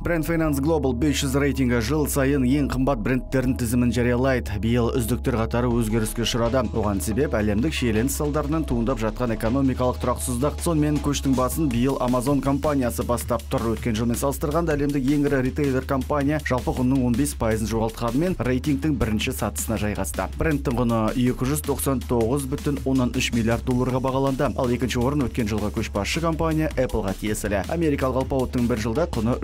бренд Finance Global 500 рейтингі жыл сайын ең қымбат брендтердің тізімін жариялайды. Биыл үздіктер қатары өзгеріске ұшырады. Оған себеп әлемдік шиеленіс салдарынан туындап жатқан экономикалық тұрақсыздық. Сонымен көштің басын биыл Amazon компаниясы бастап тұр. Өткен жылмен салыстырғанда әлемдік ең ірі ритейлер компания жалпы құнның 15 пайызын жоғалтқанымен рейтингтің бірінші сатысына жайғасты. Брендтің құны 299,3 миллиард долларға бағаланды. Ал екінші орын өткен жылға көшбасшы компания Apple-ға тиесілі. Америкалық алпауыттың бір жылда құны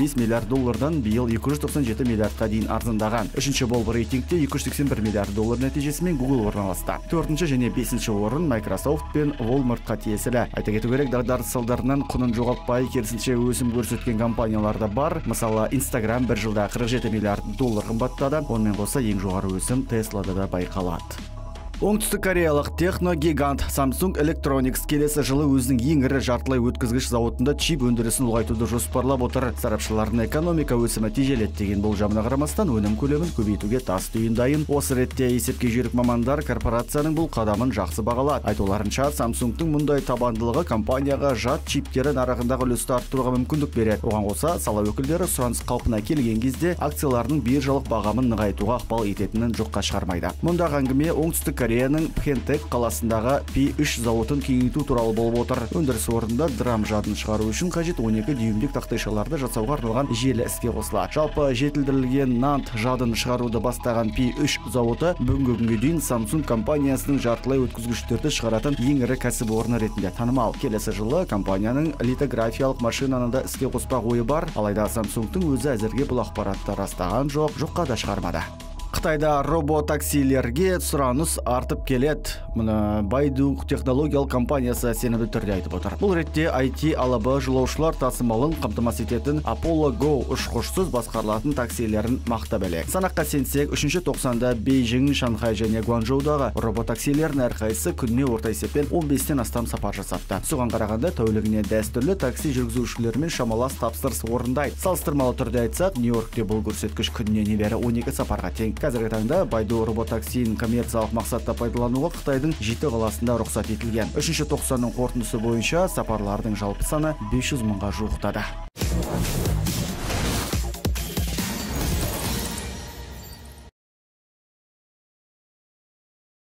355 миллиард доллардан биыл 297 миллиардқа дейін арзандаған. Үшінші болып рейтингте 281 миллиард доллар нәтижесімен Google орналасты. Төртінші және бесінші орын Microsoft пен Walmartқа тиесілі. Айта кету керек, дағдарыс салдарынан құнын жоғалтпай, керісінше өсім көрсеткен компаниялар да бар. Мысалы, Instagram бір жылда 47 миллиард доллар қымбаттады. Онымен қоса ең жоғары өсім Теслада да байқалады оңтүстік кореялық техногигант samsung electronics келесі жылы өзінің ең ірі жартылай өткізгіш зауытында чип өндірісін ұлғайтуды жоспарлап отыр. Сарапшылардың экономика өсімі тежеледі деген болжамына қарамастан өнім көлемін көбейтуге тас түйін дайын осы ретте есепке жүйрік мамандар корпорацияның бұл қадамын жақсы бағалады. Айтуларынша самсунгтың мұндай табандылығы компанияға жат чиптері нарығындағы үлесті арттыруға мүмкіндік береді. Оған қоса сала өкілдері сұраныс қалпына келген кезде акцияларының биржалық бағамын нығайтуға ықпал ететінін жоққа шығармайды. Мұндағы әңгіме оңтүстік кореяның пхентек қаласындағы пи 3 зауытын кеңейту туралы болып отыр. Өндіріс орнында драм жадын шығару үшін қажет 12 дюймдік тақтайшаларды жасауға арналған желі іске қосылады жалпы жетілдірілген нант жадын шығаруды бастаған пи 3 зауыты бүгінгі күнге дейін samsung компаниясының жартылай өткізгіштерді шығаратын ең ірі кәсіпорны ретінде танымал. Келесі жылы компанияның литографиялық машинаны да іске қоспақ ойы бар. Алайда самсунгтың өзі әзірге бұл ақпаратты растаған жоқ жоққа да шығармады. Қытайда роботаксилерге сұраныс артып келеді. Мұны байду технологиялық компаниясы сенімді түрде айтып отыр. Бұл ретте IT алабы жолаушылар тасымалын қамтамасыз ететін Apollo Go ұшқышсыз басқарылатын таксилерін мақтап әлек. Санаққа сенсек үшінші тоқсанда бейжің шанхай және гуанчжоудағы роботаксилердің әрқайсысы күніне орта есеппен 15-тен астам сапар жасапты. Соған қарағанда тәулігіне дәстүрлі такси жүргізушілерімен шамалас тапсырыс орындайды. Салыстырмалы түрде айтсақ нью йоркте бұл көрсеткіш күніне небәрі 12 сапарға тең қазіргі таңда байду роботаксиін коммерциялық мақсатта пайдалануға қытайдың жеті қаласында рұқсат етілген. Үшінші тоқсанның қорытындысы бойынша сапарлардың жалпы саны 500 мыңға жуықтады.